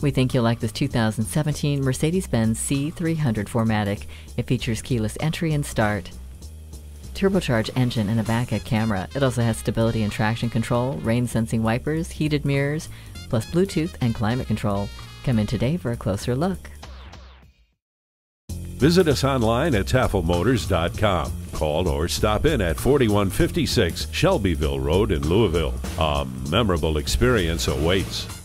We think you'll like this 2017 Mercedes-Benz C300 4MATIC. It features keyless entry and start, turbocharged engine and a backup camera. It also has stability and traction control, rain sensing wipers, heated mirrors, plus Bluetooth and climate control. Come in today for a closer look. Visit us online at TafelMotors.com. Call or stop in at 4156 Shelbyville Road in Louisville. A memorable experience awaits.